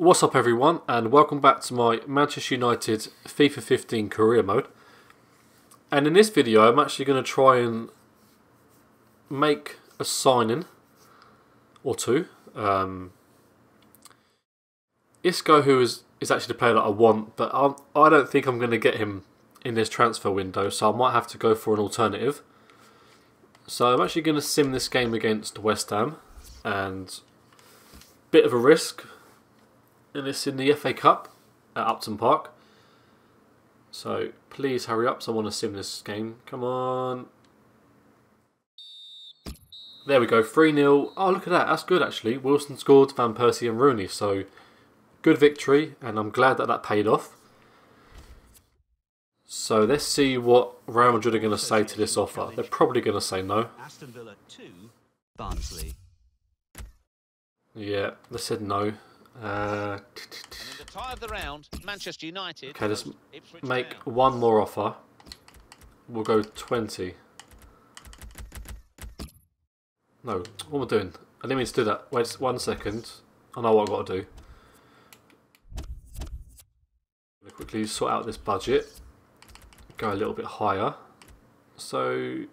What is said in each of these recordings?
What's up everyone and welcome back to my Manchester United FIFA 15 career mode. And in this video I'm actually going to try and make a signing or two. Um, Isco who is, is actually the player that I want but I'm, I do not think I'm going to get him in this transfer window so I might have to go for an alternative. So I'm actually going to sim this game against West Ham and bit of a risk and it's in the FA Cup at Upton Park. So please hurry up, so I want to sim this game. Come on. There we go, 3-0. Oh, look at that. That's good, actually. Wilson scored, Van Persie and Rooney. So, good victory, and I'm glad that that paid off. So, let's see what Real Madrid are going to say to this offer. They're probably going to say no. Aston Villa 2, Barnsley. Yeah, they said no. Uh, round, Manchester United. Okay, let's make one more offer. We'll go 20. No, what am I doing? I didn't mean to do that. Wait one second. I know what I've got to do. quickly sort out this budget. Go a little bit higher. So,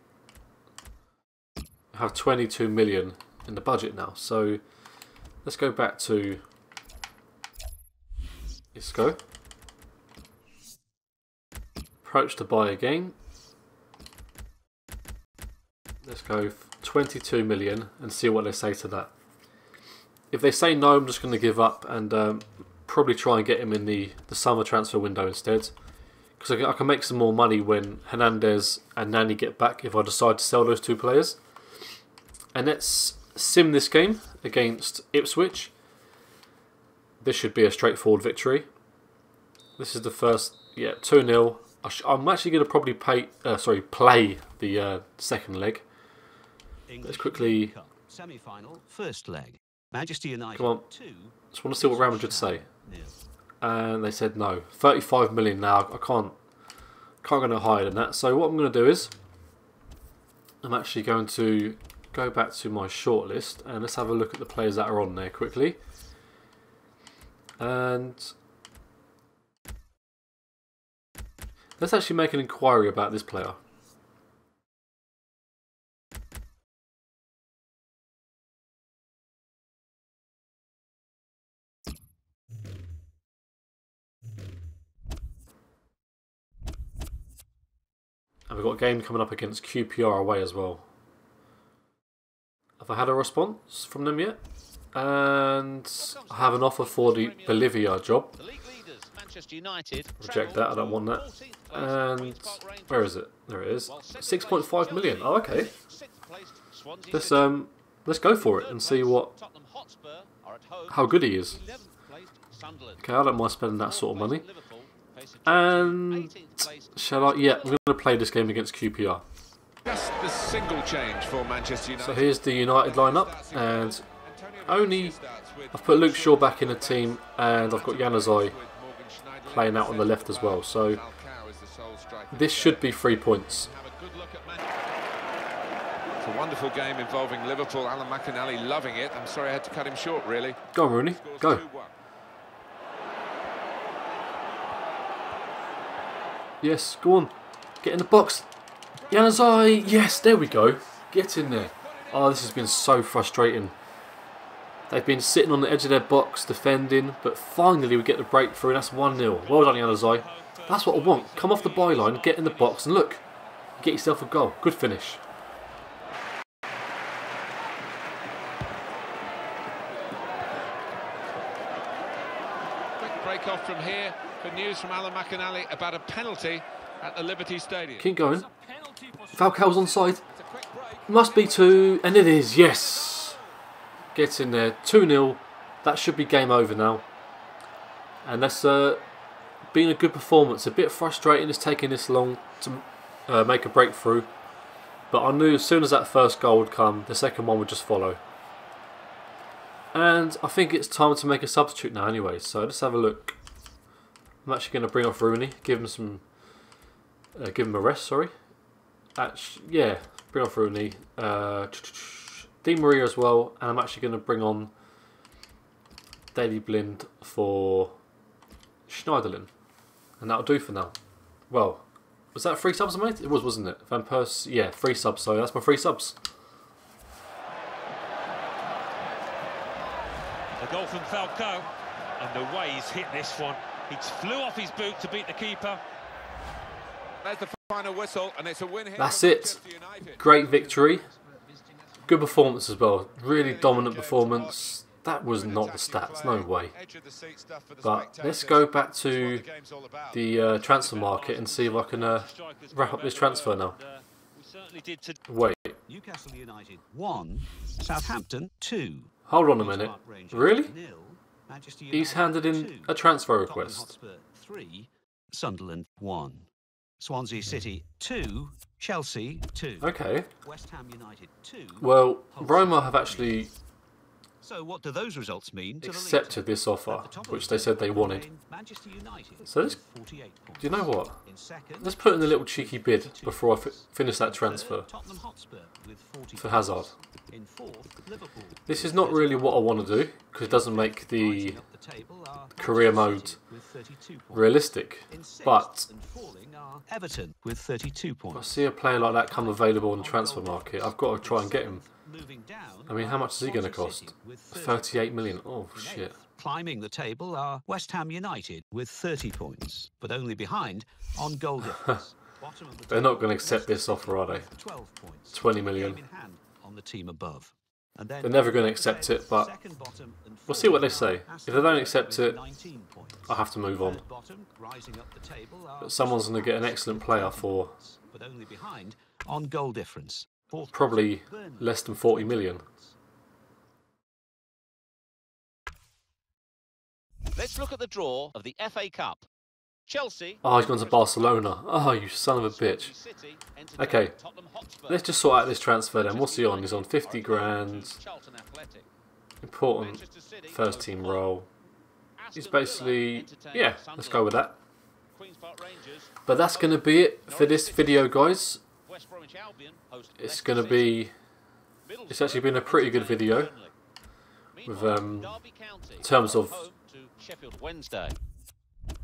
I have 22 million in the budget now. So, let's go back to Let's go. Approach to buy again. Let's go 22 million and see what they say to that. If they say no, I'm just going to give up and um, probably try and get him in the, the summer transfer window instead. Because I, I, can make some more money when Hernandez and Nani get back if I decide to sell those two players. And let's sim this game against Ipswich. This should be a straightforward victory. This is the first, yeah, 2-0. I'm actually going to probably pay, uh, sorry, play the uh, second leg. Let's quickly... Semi-final, first leg. Manchester United Come on. Just want to see what Real Madrid say. And they said no. 35 million now. I can't can't go no higher than that. So what I'm going to do is I'm actually going to go back to my shortlist and let's have a look at the players that are on there quickly. And let's actually make an inquiry about this player. And we've got a game coming up against QPR away as well. Have I had a response from them yet? And I have an offer for the Bolivia job. Reject that, I don't want that. And where is it? There it is. 6.5 million. Oh, okay. Let's um, let's go for it and see what how good he is. Okay, I don't mind spending that sort of money. And shall I? Yeah, I'm going to play this game against QPR. Just the single change for Manchester United. So here's the United lineup, and only I've put Luke Shaw back in the team, and I've got Januzaj playing out on the left as well. So this should be three points. It's a wonderful game involving Liverpool. Alan McInally loving it. I'm sorry I had to cut him short, really. Go on, Rooney. Go. Yes, go on. Get in the box. Januzaj. Yes, there we go. Get in there. Oh, this has been so frustrating. They've been sitting on the edge of their box defending, but finally we get the breakthrough and that's 1-0. Well done, Januzaj. That's what I want. Come off the byline, get in the box and look. Get yourself a goal. Good finish. Quick break off from here for news from Alan McInally about a penalty at the Liberty Stadium. Keep going. Falcao's on side. Must be two, and it is, yes. Gets in there, 2-0. That should be game over now. And that's uh, been a good performance. A bit frustrating it's taking this long to uh, make a breakthrough. But I knew as soon as that first goal would come, the second one would just follow. And I think it's time to make a substitute now anyway. So let's have a look. I'm actually going to bring off Rooney, give him some, uh, give him a rest. Sorry. Actually, yeah, bring off Rooney. Uh, Di Maria as well, and I'm actually going to bring on Daley Blind for Schneiderlin. And that'll do for now. Well, was that three subs I made? It was, wasn't it? Van Persie, yeah, three subs. So that's my three subs. A goal from Falcao, and the way he's hit this one. He flew off his boot to beat the keeper. There's the final whistle, and it's a win here. That's it. Great victory. Good performance as well. Really dominant performance. That was not the stats, no way. But let's go back to the uh, transfer market and see if I can uh, wrap up this transfer now. Uh, we certainly did to Wait, Newcastle United 1, Southampton 2. hold on a minute. Really? He's handed in a transfer request. 3, Sunderland 1. Swansea City 2, Chelsea 2. Okay. West Ham United 2. Well, Roma have actually So what do those results mean accepted this offer, which they said they wanted. So let's- 48. Do you know what? In Let's put in a little cheeky bid before I finish that transfer third, Hotspur with 40 for Hazard. In fourth, This is not really what I want to do because it doesn't make the the table are career mode City with 32 points. realistic. But Everton with 32 if I points. see a player like that come available on the transfer market, I've got to try and get him. Moving down I mean, how much is he going to cost? City with 30 38 million. Oh, shit. Climbing the table are West Ham United with 30 points, but only behind on goal difference. Bottom of the They're not gonna accept this offer, are they? 12 points. 20 million. Game in hand on the team above. And then They're never gonna accept it, but second bottom and we'll see what they say. If they don't accept it, with 19 points. I have to move on. Third bottom, rising up the table are But someone's going to get an excellent player for but only behind on goal difference. Probably less than 40 million. Let's look at the draw of the FA Cup. Chelsea. Oh, he's gone to Barcelona. Oh, you son of a bitch. Okay, let's just sort out this transfer then. What's he on? He's on 50 grand. Important first team role. He's basically, yeah, let's go with that. Queen's Park Rangers. But that's going to be it for this video, guys. West Bromwich Albion host It's going to be it's actually been a pretty good video with, um, in terms of- Sheffield Wednesday.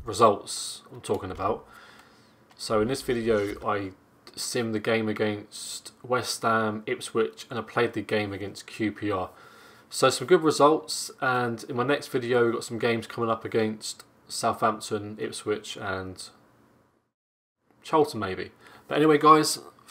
results I'm talking about. So in this video, I sim the game against West Ham, Ipswich, and I played the game against QPR. So some good results, and in my next video, we've got some games coming up against Southampton, Ipswich, and Charlton maybe. But anyway, guys,